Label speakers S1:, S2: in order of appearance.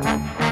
S1: Música